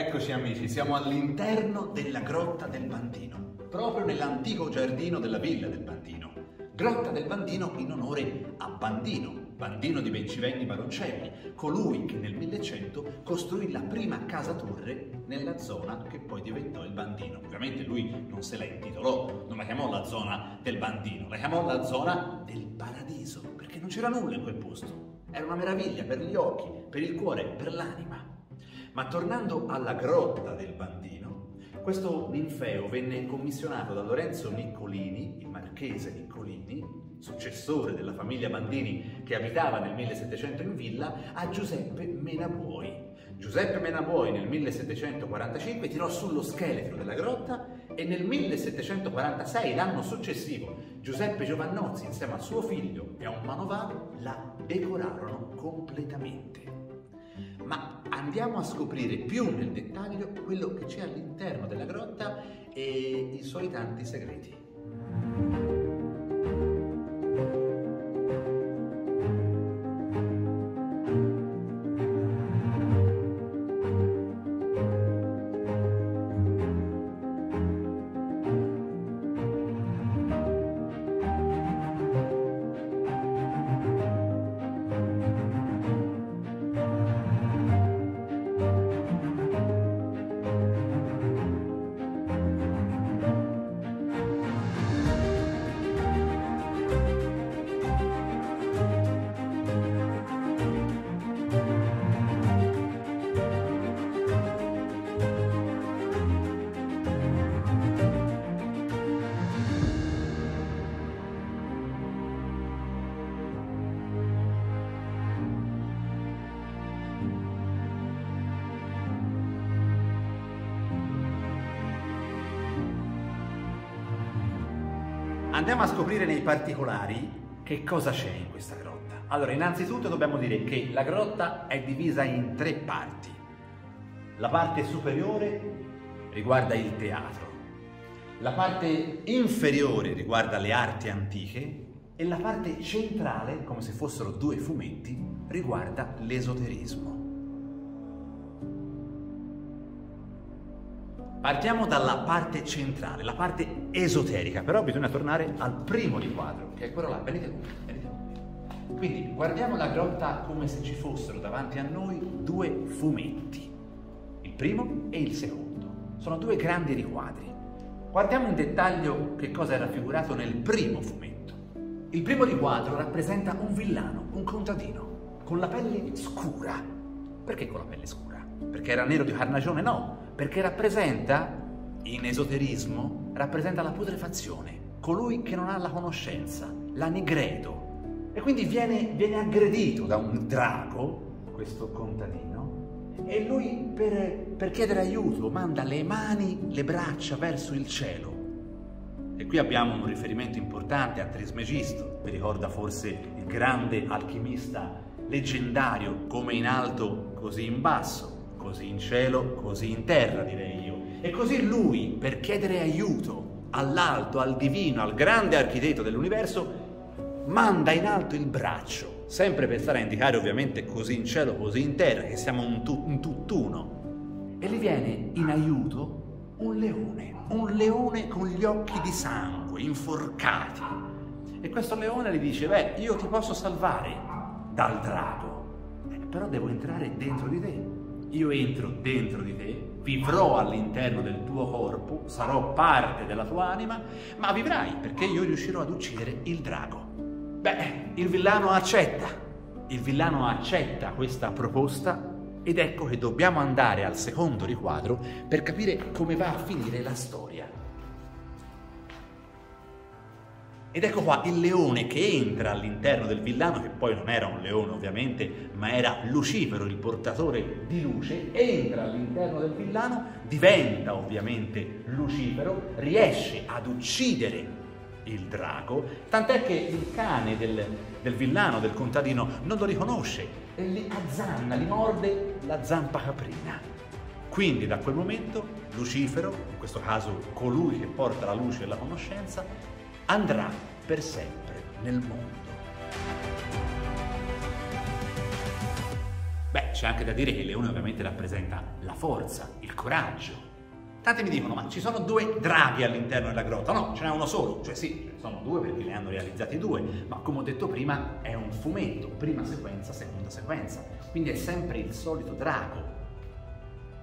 Eccoci amici, siamo all'interno della grotta del Bandino, proprio nell'antico giardino della villa del Bandino. Grotta del Bandino in onore a Bandino, Bandino di Bencivenni Baroncelli, colui che nel 1100 costruì la prima casa torre nella zona che poi diventò il Bandino. Ovviamente lui non se la intitolò, non la chiamò la zona del Bandino, la chiamò la zona del paradiso, perché non c'era nulla in quel posto. Era una meraviglia per gli occhi, per il cuore, per l'anima. Ma tornando alla grotta del Bandino, questo ninfeo venne commissionato da Lorenzo Niccolini, il marchese Niccolini, successore della famiglia Bandini che abitava nel 1700 in villa, a Giuseppe Menabuoi. Giuseppe Menabuoi nel 1745 tirò sullo scheletro della grotta e nel 1746, l'anno successivo, Giuseppe Giovannozzi insieme a suo figlio e a un manovale la decorarono completamente ma andiamo a scoprire più nel dettaglio quello che c'è all'interno della grotta e i suoi tanti segreti. Andiamo a scoprire nei particolari che cosa c'è in questa grotta. Allora, innanzitutto dobbiamo dire che la grotta è divisa in tre parti. La parte superiore riguarda il teatro, la parte inferiore riguarda le arti antiche e la parte centrale, come se fossero due fumetti, riguarda l'esoterismo. Partiamo dalla parte centrale, la parte esoterica, però bisogna tornare al primo riquadro, che è quello là, venite qui, venite qui. Quindi guardiamo la grotta come se ci fossero davanti a noi due fumetti, il primo e il secondo. Sono due grandi riquadri. Guardiamo in dettaglio che cosa è raffigurato nel primo fumetto. Il primo riquadro rappresenta un villano, un contadino, con la pelle scura. Perché con la pelle scura? Perché era nero di carnagione? No, perché rappresenta, in esoterismo, rappresenta la putrefazione, colui che non ha la conoscenza, l'anigredo. E quindi viene, viene aggredito da un drago, questo contadino, e lui per, per chiedere aiuto manda le mani, le braccia verso il cielo. E qui abbiamo un riferimento importante a Trismegisto, vi ricorda forse il grande alchimista leggendario, come in alto così in basso così in cielo, così in terra, direi io. E così lui, per chiedere aiuto all'alto, al divino, al grande architetto dell'universo, manda in alto il braccio, sempre per stare a indicare ovviamente così in cielo, così in terra, che siamo un, tu- un tutt'uno. E gli viene in aiuto un leone, un leone con gli occhi di sangue, inforcati. E questo leone gli dice, beh, io ti posso salvare dal drago, eh, però devo entrare dentro di te io entro dentro di te, vivrò all'interno del tuo corpo, sarò parte della tua anima, ma vivrai perché io riuscirò ad uccidere il drago. Beh, il villano accetta, il villano accetta questa proposta ed ecco che dobbiamo andare al secondo riquadro per capire come va a finire la storia. Ed ecco qua il leone che entra all'interno del villano, che poi non era un leone ovviamente, ma era Lucifero, il portatore di luce, entra all'interno del villano, diventa ovviamente Lucifero, riesce ad uccidere il drago, tant'è che il cane del, del villano, del contadino, non lo riconosce e li azzanna, li morde la zampa caprina. Quindi da quel momento Lucifero, in questo caso colui che porta la luce e la conoscenza, andrà per sempre nel mondo. Beh, c'è anche da dire che il leone ovviamente rappresenta la forza, il coraggio. Tanti mi dicono, ma ci sono due draghi all'interno della grotta? No, ce n'è uno solo. Cioè sì, ce ne sono due perché ne hanno realizzati due, ma come ho detto prima è un fumetto, prima sequenza, seconda sequenza. Quindi è sempre il solito drago.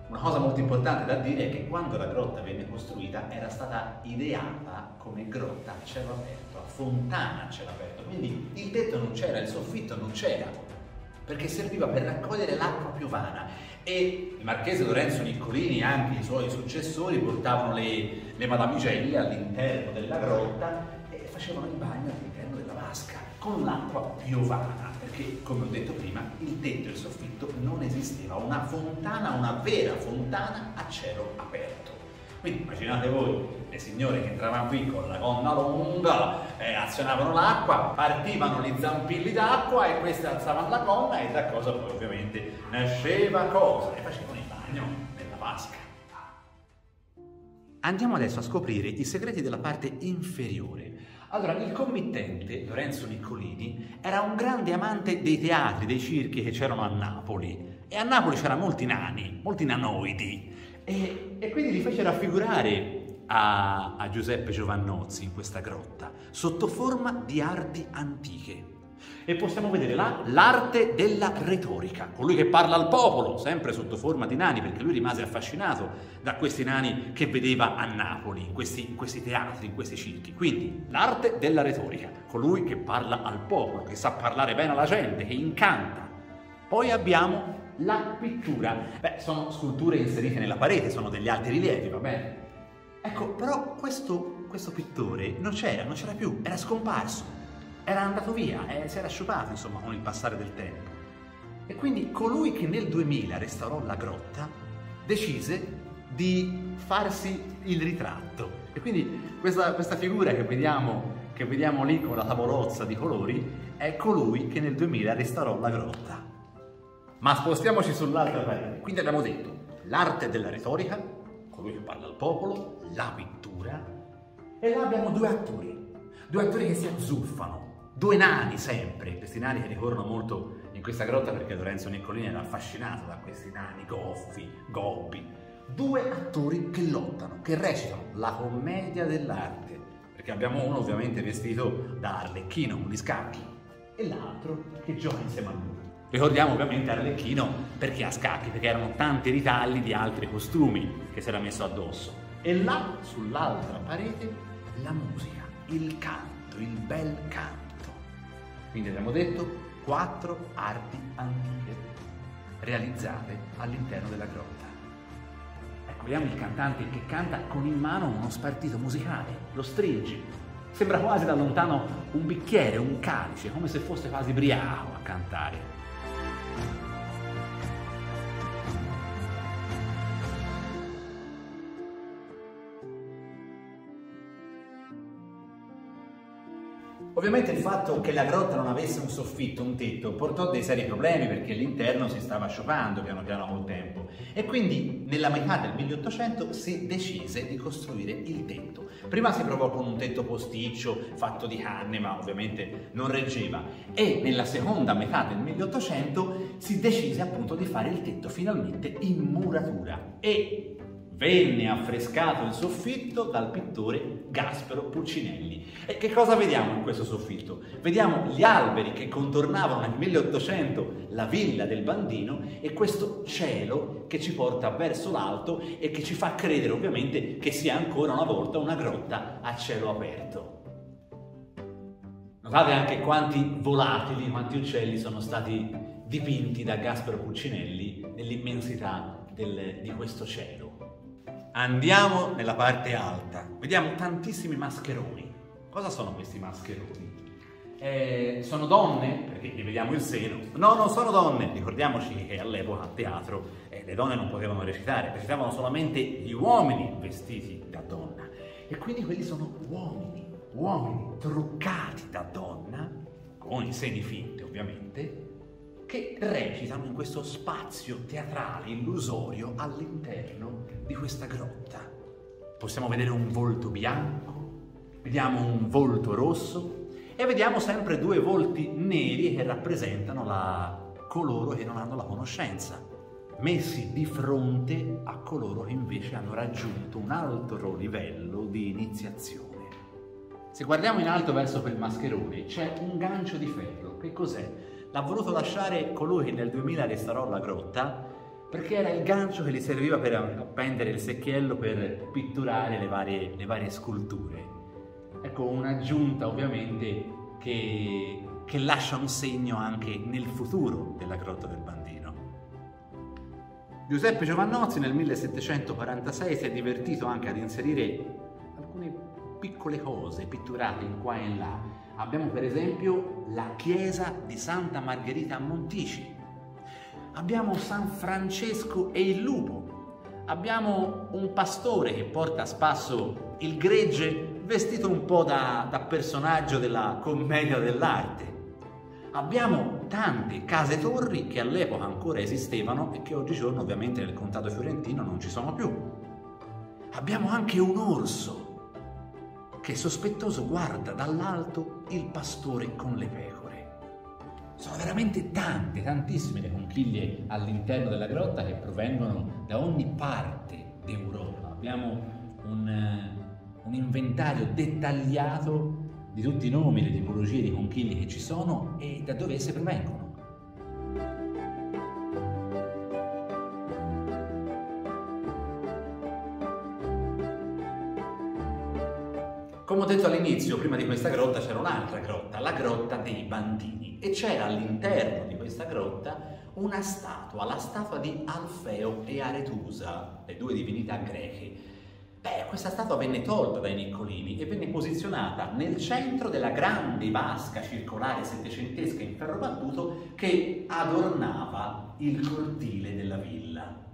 Una cosa molto importante da dire è che quando la grotta venne costruita era stata ideata come grotta a cielo aperto, a fontana a cielo aperto. Quindi il tetto non c'era, il soffitto non c'era, perché serviva per raccogliere l'acqua piovana e il marchese Lorenzo Niccolini e anche i suoi successori portavano le, le madamigelle all'interno della grotta e facevano il bagno all'interno della vasca con l'acqua piovana perché come ho detto prima il tetto e il soffitto non esisteva una fontana, una vera fontana a cielo aperto quindi immaginate voi le signore che entravano qui con la gonna lunga, eh, azionavano l'acqua, partivano gli zampilli d'acqua e queste alzavano la gonna e da cosa poi ovviamente nasceva cosa? E facevano il bagno nella vasca. Andiamo adesso a scoprire i segreti della parte inferiore. Allora, il committente, Lorenzo Niccolini, era un grande amante dei teatri, dei circhi che c'erano a Napoli. E a Napoli c'erano molti nani, molti nanoidi. E, e quindi li fece raffigurare a, a Giuseppe Giovannozzi in questa grotta, sotto forma di arti antiche. E possiamo vedere là l'arte della retorica, colui che parla al popolo, sempre sotto forma di nani, perché lui rimase affascinato da questi nani che vedeva a Napoli, in questi, in questi teatri, in questi circhi. Quindi l'arte della retorica, colui che parla al popolo, che sa parlare bene alla gente, che incanta. Poi abbiamo la pittura. Beh, sono sculture inserite nella parete, sono degli alti rilievi, va bene? Ecco, però questo, questo pittore non c'era, non c'era più, era scomparso, era andato via, eh, si era sciupato, insomma, con il passare del tempo. E quindi colui che nel 2000 restaurò la grotta decise di farsi il ritratto. E quindi questa, questa figura che vediamo, che vediamo lì con la tavolozza di colori è colui che nel 2000 restaurò la grotta. Ma spostiamoci sull'altra parete. Quindi abbiamo detto l'arte della retorica, colui che parla al popolo, la pittura, e là abbiamo due attori, due attori che si azzuffano, due nani sempre, questi nani che ricorrono molto in questa grotta perché Lorenzo Niccolini era affascinato da questi nani goffi, gobbi, due attori che lottano, che recitano la commedia dell'arte, perché abbiamo uno ovviamente vestito da Arlecchino, un scacchi, e l'altro che gioca insieme a lui. Ricordiamo ovviamente Arlecchino perché a scacchi, perché erano tanti ritagli di altri costumi che si era messo addosso. E là, sull'altra parete, la musica, il canto, il bel canto. Quindi abbiamo detto quattro arti antiche realizzate all'interno della grotta. Ecco, vediamo il cantante che canta con in mano uno spartito musicale, lo stringi. Sembra quasi da lontano un bicchiere, un calice, come se fosse quasi briaco a cantare. Ovviamente il fatto che la grotta non avesse un soffitto, un tetto, portò dei seri problemi perché l'interno si stava sciopando piano piano col tempo. E quindi nella metà del 1800 si decise di costruire il tetto. Prima si provò con un tetto posticcio fatto di canne ma ovviamente non reggeva. E nella seconda metà del 1800 si decise appunto di fare il tetto finalmente in muratura. E venne affrescato il soffitto dal pittore Gaspero Pulcinelli. E che cosa vediamo in questo soffitto? Vediamo gli alberi che contornavano nel 1800 la villa del Bandino e questo cielo che ci porta verso l'alto e che ci fa credere ovviamente che sia ancora una volta una grotta a cielo aperto. Notate anche quanti volatili, quanti uccelli sono stati dipinti da Gaspero Pulcinelli nell'immensità del, di questo cielo. Andiamo nella parte alta, vediamo tantissimi mascheroni. Cosa sono questi mascheroni? Eh, sono donne, perché ne vediamo il seno. No, non sono donne, ricordiamoci che all'epoca a teatro eh, le donne non potevano recitare, recitavano solamente gli uomini vestiti da donna. E quindi quelli sono uomini, uomini truccati da donna, con i seni finti ovviamente, che recitano in questo spazio teatrale illusorio all'interno di questa grotta. Possiamo vedere un volto bianco, vediamo un volto rosso e vediamo sempre due volti neri che rappresentano la coloro che non hanno la conoscenza, messi di fronte a coloro che invece hanno raggiunto un altro livello di iniziazione. Se guardiamo in alto verso quel mascherone c'è un gancio di ferro. Che cos'è? L'ha voluto lasciare colui che nel 2000 restaurò la grotta perché era il gancio che gli serviva per appendere il secchiello per pitturare le varie, le varie sculture. Ecco, un'aggiunta ovviamente che, che lascia un segno anche nel futuro della grotta del Bandino. Giuseppe Giovannozzi nel 1746 si è divertito anche ad inserire alcune piccole cose pitturate in qua e in là. Abbiamo per esempio la chiesa di Santa Margherita a Montici, abbiamo San Francesco e il lupo, abbiamo un pastore che porta a spasso il gregge vestito un po' da, da personaggio della commedia dell'arte. Abbiamo tante case torri che all'epoca ancora esistevano e che oggigiorno ovviamente nel contato fiorentino non ci sono più. Abbiamo anche un orso che sospettoso guarda dall'alto il pastore con le pecore. Sono veramente tante, tantissime le conchiglie all'interno della grotta che provengono da ogni parte d'Europa. Abbiamo un, eh, un inventario dettagliato di tutti i nomi, le tipologie di conchiglie che ci sono e da dove esse provengono. Come ho detto all'inizio, prima di questa grotta c'era un'altra grotta, la grotta dei Bandini, e c'era all'interno di questa grotta una statua, la statua di Alfeo e Aretusa, le due divinità greche. Beh, questa statua venne tolta dai Niccolini e venne posizionata nel centro della grande vasca circolare settecentesca in ferro battuto che adornava il cortile della villa.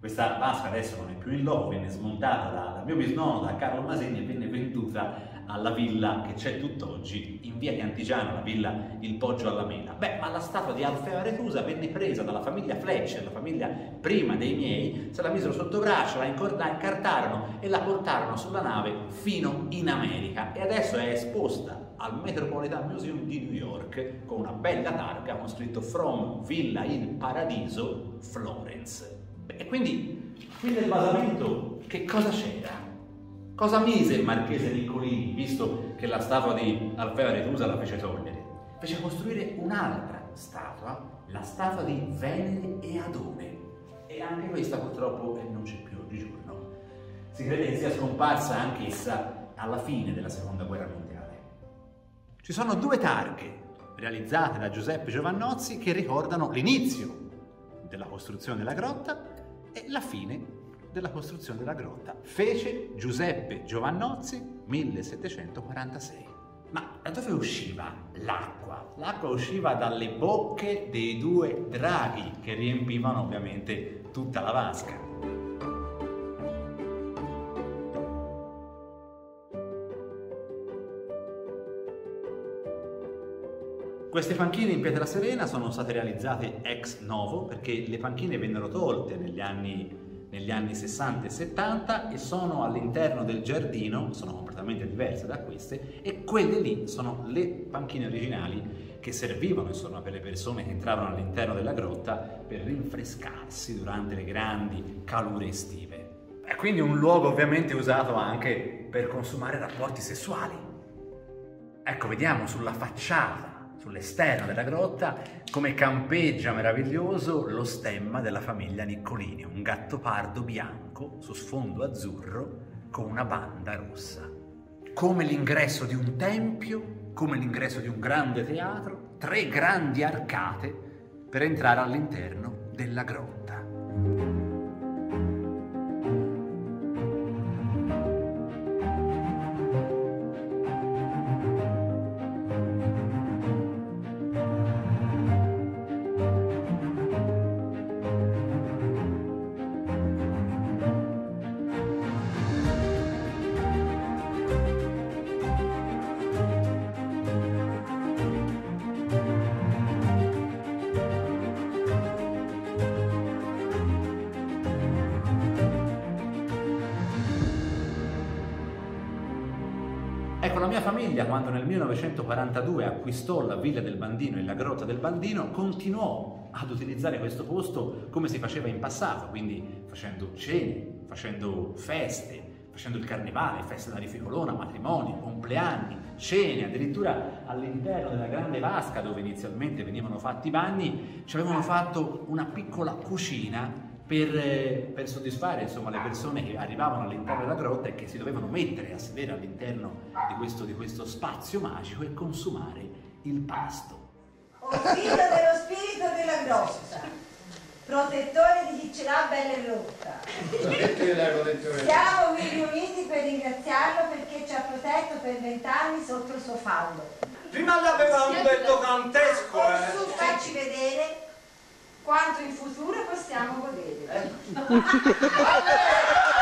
Questa vasca adesso non è più in loco, venne smontata da, da mio bisnonno, da Carlo Masegni e venne venduta alla villa che c'è tutt'oggi in via Cantigiano, la villa Il Poggio alla Mela. Beh, ma la statua di Alfeo Aretusa venne presa dalla famiglia Fletcher, la famiglia prima dei miei, se la misero sotto braccio, la incartarono e la portarono sulla nave fino in America e adesso è esposta al Metropolitan Museum di New York con una bella targa con scritto From Villa in Paradiso, Florence. E quindi qui nel basamento che cosa c'era? Cosa mise il marchese Niccolini, visto che la statua di Alfeo Aretusa la fece togliere? Fece costruire un'altra statua, la statua di Venere e Adone. E anche questa purtroppo non c'è più oggigiorno. Si crede che sia scomparsa anch'essa alla fine della seconda guerra mondiale. Ci sono due targhe realizzate da Giuseppe Giovannozzi che ricordano l'inizio della costruzione della grotta e la fine della costruzione della grotta. Fece Giuseppe Giovannozzi 1746. Ma da dove usciva l'acqua? L'acqua usciva dalle bocche dei due draghi che riempivano ovviamente tutta la vasca. Queste panchine in pietra serena sono state realizzate ex novo perché le panchine vennero tolte negli anni negli anni 60 e 70 e sono all'interno del giardino, sono completamente diverse da queste e quelle lì sono le panchine originali che servivano insomma per le persone che entravano all'interno della grotta per rinfrescarsi durante le grandi calure estive. E quindi un luogo ovviamente usato anche per consumare rapporti sessuali. Ecco, vediamo sulla facciata sull'esterno della grotta come campeggia meraviglioso lo stemma della famiglia Niccolini, un gatto pardo bianco su sfondo azzurro con una banda rossa. Come l'ingresso di un tempio, come l'ingresso di un grande teatro, tre grandi arcate per entrare all'interno della grotta. Ecco, la mia famiglia, quando nel 1942 acquistò la Villa del Bandino e la Grotta del Bandino, continuò ad utilizzare questo posto come si faceva in passato, quindi facendo cene, facendo feste, facendo il carnevale, feste da rificolona, matrimoni, compleanni, cene, addirittura all'interno della grande vasca dove inizialmente venivano fatti i bagni, ci avevano fatto una piccola cucina per, eh, per, soddisfare insomma, le persone che arrivavano all'interno della grotta e che si dovevano mettere a sedere all'interno di questo, di questo spazio magico e consumare il pasto. O figlio dello spirito della grotta, protettore di chi ce l'ha bella e rotta. Siamo qui riuniti per ringraziarlo perché ci ha protetto per vent'anni sotto il suo fallo. Prima l'aveva un detto cantesco, O eh! su farci vedere quanto in futuro possiamo godere.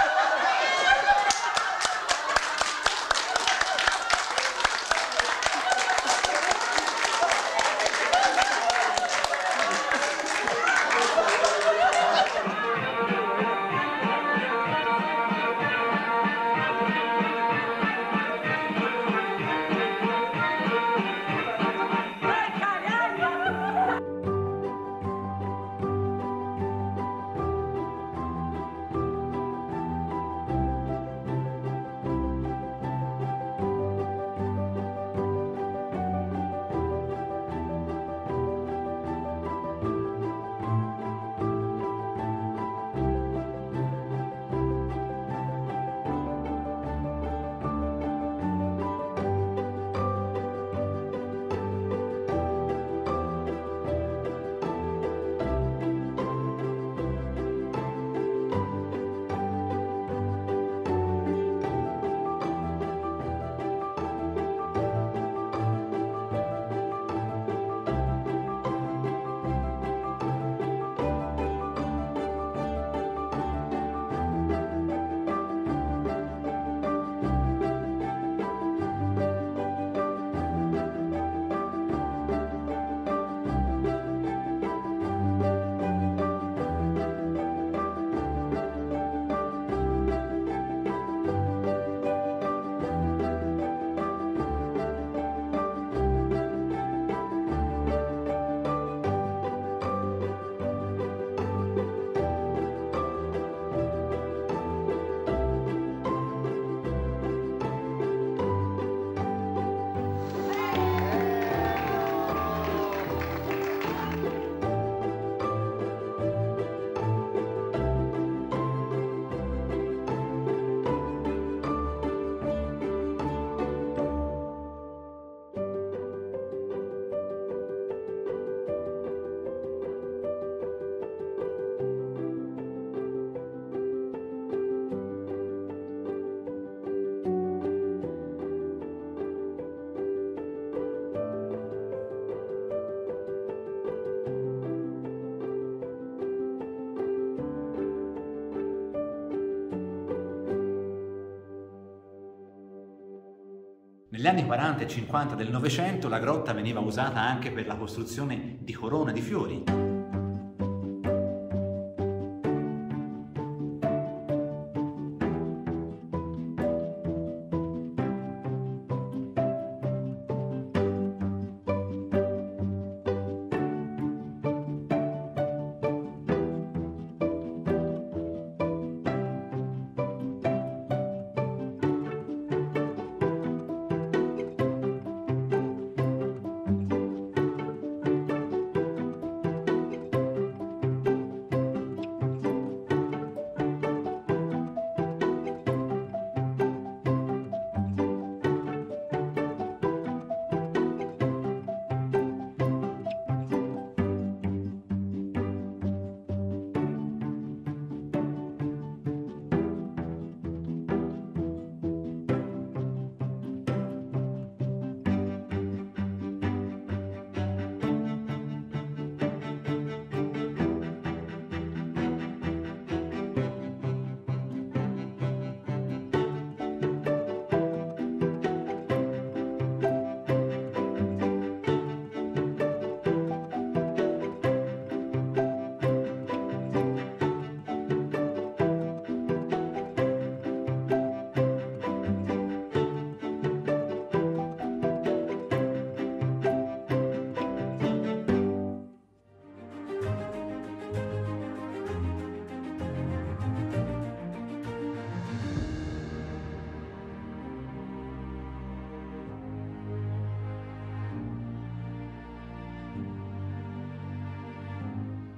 Negli anni 40 e 50 del Novecento la grotta veniva usata anche per la costruzione di corone di fiori.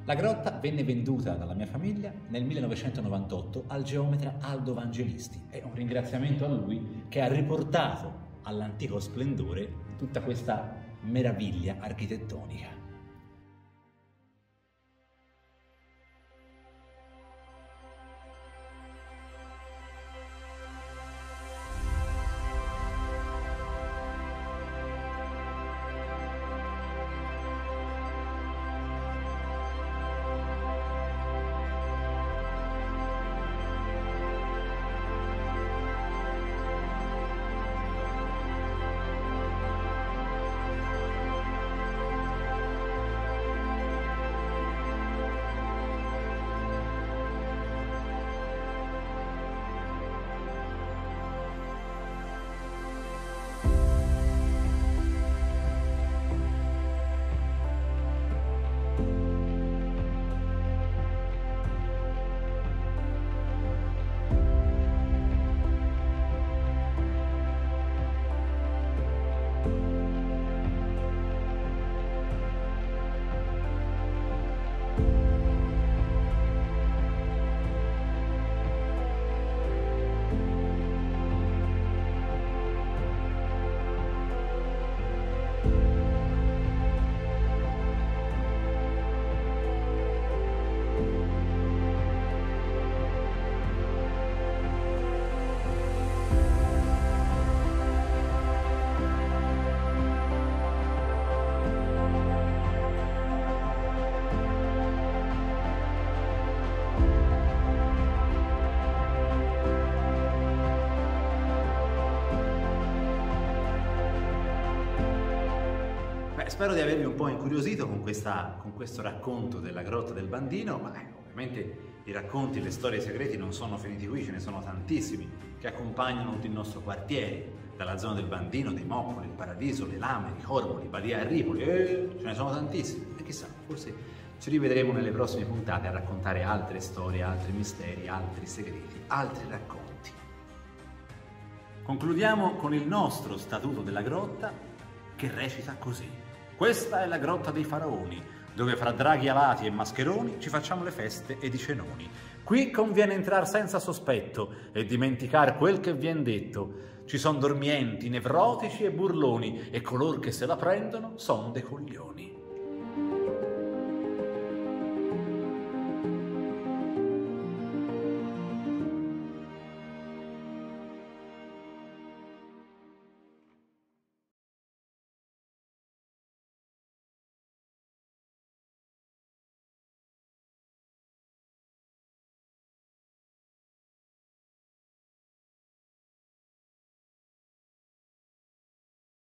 La grotta venne venduta dalla mia famiglia nel 1998 al geometra Aldo Vangelisti. È un ringraziamento a lui che ha riportato all'antico splendore tutta questa meraviglia architettonica. Spero di avervi un po' incuriosito con, questa, con, questo racconto della grotta del Bandino, ma ecco, ovviamente i racconti, le storie segreti non sono finiti qui, ce ne sono tantissimi che accompagnano tutto il nostro quartiere, dalla zona del Bandino, dei Moccoli, il Paradiso, le Lame, i Corvoli, Badia Ripoli, eh, ce ne sono tantissimi e chissà, forse ci rivedremo nelle prossime puntate a raccontare altre storie, altri misteri, altri segreti, altri racconti. Concludiamo con il nostro statuto della grotta che recita così. Questa è la grotta dei faraoni, dove fra draghi alati e mascheroni ci facciamo le feste ed i cenoni. Qui conviene entrare senza sospetto e dimenticare quel che vien detto. Ci son dormienti, nevrotici e burloni e color che se la prendono son dei coglioni.